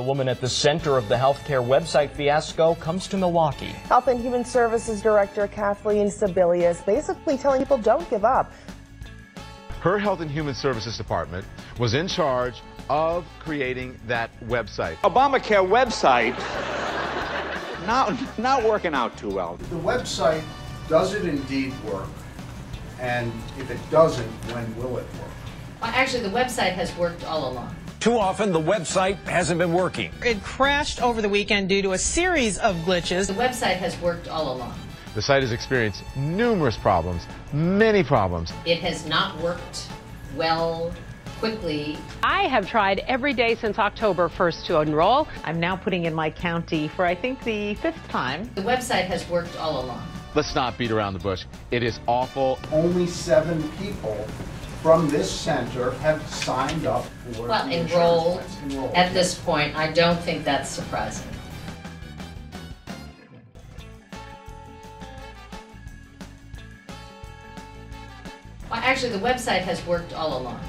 The woman at the center of the healthcare website fiasco comes to Milwaukee. Health and Human Services Director Kathleen Sebelius basically telling people don't give up. Her Health and Human Services Department was in charge of creating that website. Obamacare website not, not working out too well. The website, does it indeed work? And if it doesn't, when will it work? Well, actually, the website has worked all along. Too often, the website hasn't been working. It crashed over the weekend due to a series of glitches. The website has worked all along. The site has experienced numerous problems, many problems. It has not worked well quickly. I have tried every day since October 1st to enroll. I'm now putting in my county for I think the fifth time. The website has worked all along. Let's not beat around the bush. It is awful. Only seven people from this center have signed up for Well, the insurance enrolled plans. Enrolled. at this point, I don't think that's surprising. Well, actually, the website has worked all along.